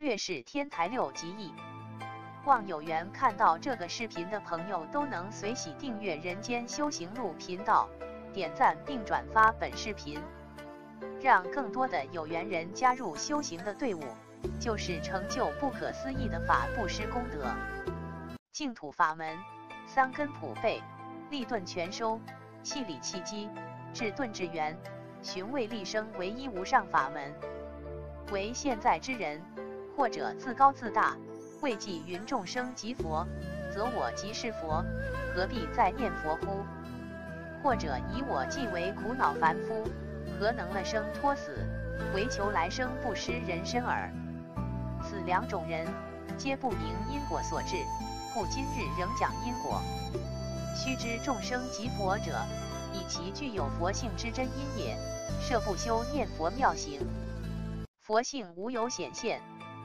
略是天台六极意。望有缘看到这个视频的朋友都能随喜订阅人间修行路频道，点赞并转发本视频，让更多的有缘人加入修行的队伍，就是成就不可思议的法布施功德。净土法门，三根普被，立顿全收，气理气机，至顿至圆，寻味立生，唯一无上法门。为现在之人，或者自高自大，未记云众生即佛，则我即是佛，何必再念佛乎？或者以我既为苦恼凡夫，何能了生脱死，唯求来生不失人身耳？此两种人，皆不明因果所致。故今日仍讲因果。须知众生即佛者，以其具有佛性之真因也。设不修念佛妙行，佛性无有显现，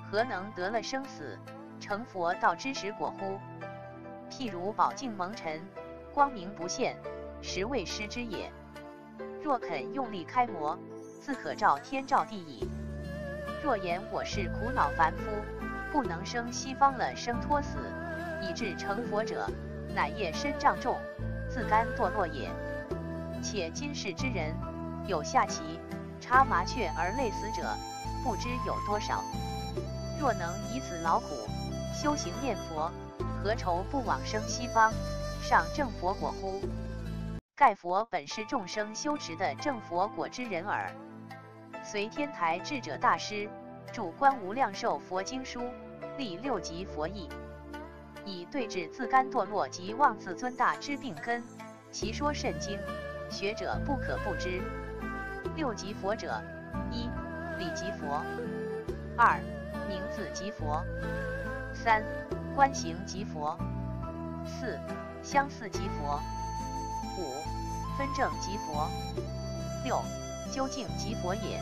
何能得了生死，成佛道之时果乎？譬如宝镜蒙尘，光明不现，实未失之也。若肯用力开磨，自可照天照地矣。若言我是苦恼凡夫，不能生西方了生脱死。以致成佛者，乃业身障重，自甘堕落也。且今世之人，有下棋、插麻雀而累死者，不知有多少。若能以此劳苦修行念佛，何愁不往生西方，上正佛果乎？盖佛本是众生修持的正佛果之人耳。随天台智者大师著《观无量寿佛经书》，立六级佛义。以对治自甘堕落及妄自尊大之病根，其说甚精，学者不可不知。六级佛者：一、理即佛；二、名字即佛；三、观行即佛；四、相似即佛；五、分正即佛；六、究竟即佛也。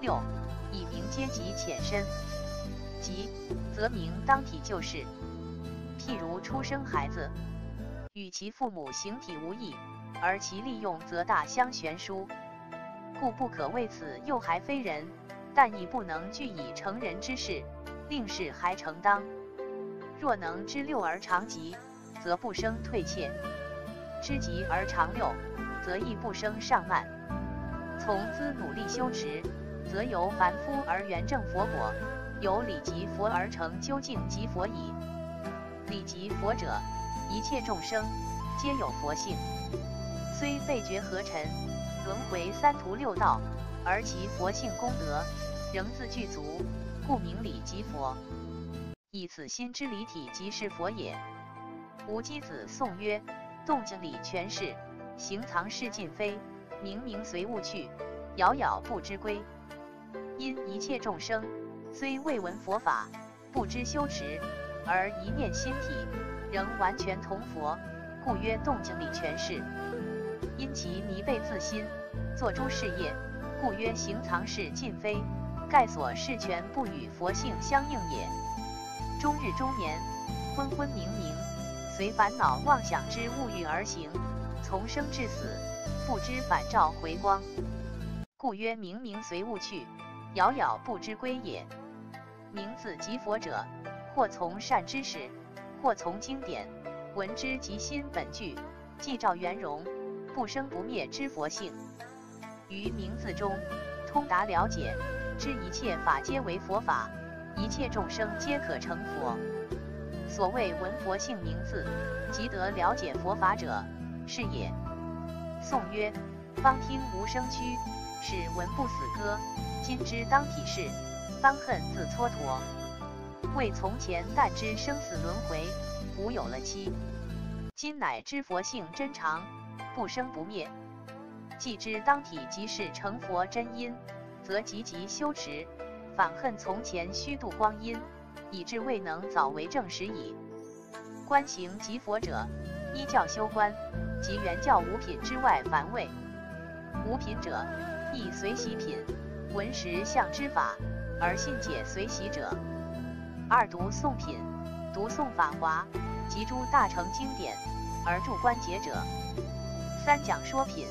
六、以名阶级浅深，即则名当体就是。譬如出生孩子，与其父母形体无异，而其利用则大相悬殊，故不可为此幼孩非人，但亦不能具以成人之事，令是还承当。若能知六而常吉，则不生退怯；知吉而常六，则亦不生上慢。从兹努力修持，则由凡夫而圆正佛果，由理及佛而成究竟及佛矣。理及佛者，一切众生皆有佛性，虽被觉合尘，轮回三途六道，而其佛性功德仍自具足，故名理即佛。以此心之理体即是佛也。无机子颂曰：动静理全是，行藏事尽非，明明随物去，杳杳不知归。因一切众生虽未闻佛法，不知修持。而一念心体仍完全同佛，故曰动静理全是。因其迷背自心，作诸事业，故曰行藏事尽非，盖所事全不与佛性相应也。终日中眠，昏昏冥冥，随烦恼妄想之物欲而行，从生至死，不知返照回光，故曰明明随物去，杳杳不知归也。名字即佛者。或从善知识，或从经典，闻之即心本具，即照圆融，不生不灭之佛性。于名字中，通达了解，知一切法皆为佛法，一切众生皆可成佛。所谓闻佛性名字，即得了解佛法者，是也。宋曰：方听无声区，使闻不死歌。今知当体是，方恨自蹉跎。为从前但知生死轮回，无有了期。今乃知佛性真常，不生不灭。既知当体即是成佛真因，则积极修持，反恨从前虚度光阴，以致未能早为正实矣。观行即佛者，依教修观，即原教五品之外凡位。五品者，亦随喜品，闻实相之法，而信解随喜者。二读诵品，读诵法华及诸大成经典而著观解者；三讲说品，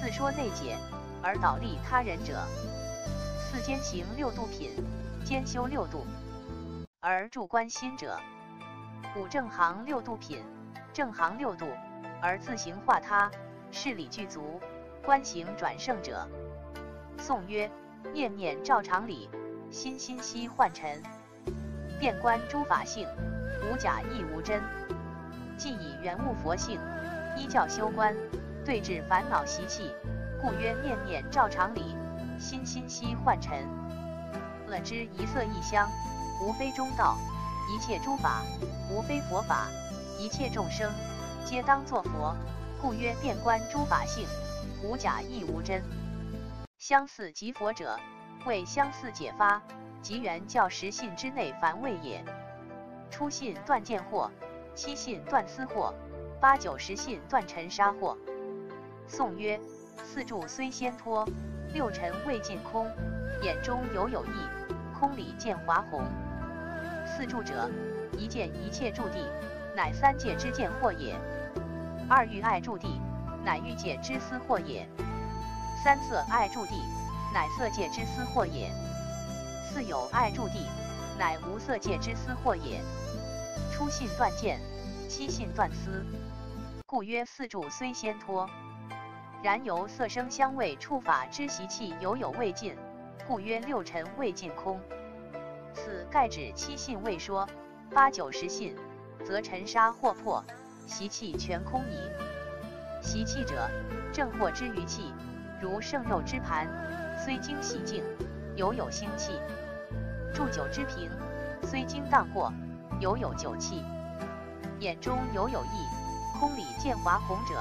自说内解而导利他人者；四兼行六度品，兼修六度，而住观心者，五正行六度品，正行六度，而自行化他，事理具足，观行转胜者。宋曰：念念照常理，心心悉幻尘，遍观诸法性，无假亦无真。既以原物佛性，依教修观，对治烦恼习气，故曰念念照常理，心心悉幻尘。了知一色一香，无非中道；一切诸法，无非佛法；一切众生，皆当作佛。故曰遍观诸法性，无假亦无真。相似即佛者，为相似解发，即原教实信之内凡位也。初信断见惑。七信断思惑，八九十信断尘沙惑。宋曰：四柱虽先脱，六尘未尽空。眼中有有异，空里见华红。四柱者，一见一切住地，乃三界之见惑也；二欲爱住地，乃欲界之思惑也；三色爱住地，乃色界之思惑也；四有爱住地，乃无色界之思惑也。初信断见，七信断思，故曰四柱虽先脱，然由色声香味触法之习气犹有未尽，故曰六尘未尽空。此盖指七信未说，八九十信，则尘沙或破，习气全空矣。习气者，正惑之余气，如盛肉之盘，虽经洗净，犹有腥气；祝酒之瓶，虽经荡过。犹有酒气，眼中犹有意，空里见华红者，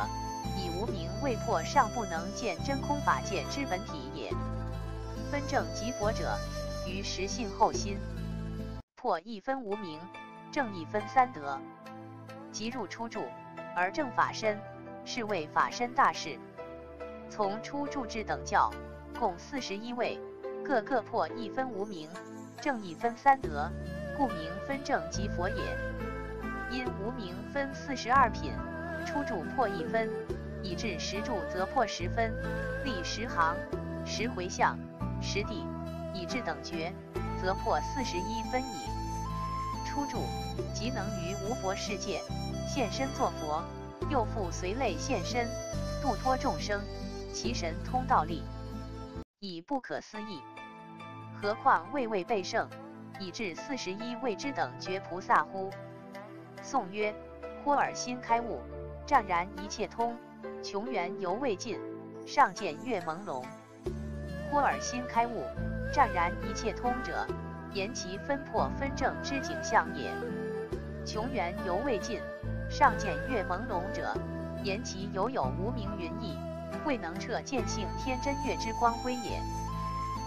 以无名未破，尚不能见真空法界之本体也。分正即佛者，于实性后心，破一分无名，正一分三德，即入初住，而正法身，是谓法身大事。从初住至等教，共四十一位，各个破一分无名，正一分三德。故名分正即佛也。因无名分四十二品，初住破一分，以至十住则破十分，立十行、十回向、十地，以至等觉，则破四十一分矣。初住即能于无佛世界现身作佛，又复随类现身度脱众生，其神通道力已不可思议。何况位位备胜。以至四十一位之等觉菩萨乎？颂曰：豁尔心开悟，湛然一切通，穷源犹未尽，上见月朦胧。豁尔心开悟，湛然一切通者，言其分破分正之景象也。穷源犹未尽，上见月朦胧者，言其犹有无名云翳，未能彻见性天真月之光辉也。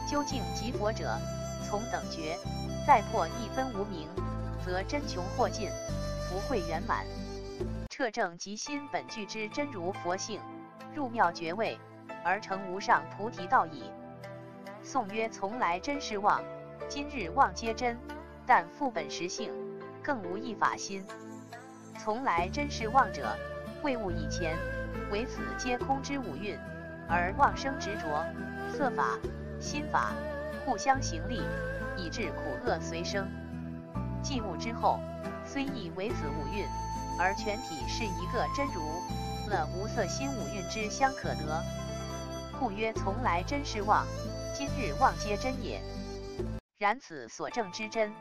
究竟即佛者，从等觉。再破一分无名，则真穷或尽，福慧圆满，彻正即心本具之真如佛性，入妙觉位，而成无上菩提道矣。颂曰：从来真是妄，今日妄皆真，但复本实性，更无一法心。从来真是妄者，未悟以前，唯此皆空之五蕴，而妄生执着，色法、心法互相行力。以致苦厄随生，继悟之后，虽亦为此五蕴，而全体是一个真如，了无色心五蕴之相可得，故曰从来真是妄，今日妄皆真也。然此所证之真，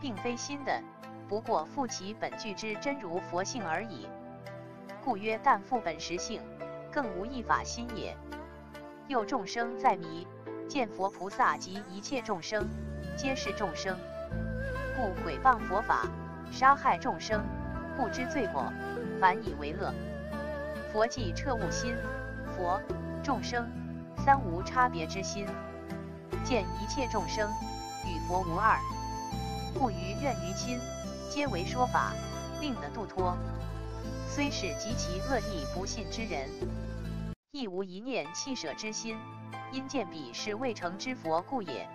并非心的，不过复其本具之真如佛性而已。故曰但复本实性，更无一法心也。又众生在迷，见佛菩萨及一切众生。皆是众生，故毁谤佛法，杀害众生，不知罪过，反以为乐。佛即彻悟心，佛、众生三无差别之心，见一切众生与佛无二，故于愿于亲，皆为说法，令得度脱。虽是极其恶逆不信之人，亦无一念弃舍之心，因见彼是未成之佛故也。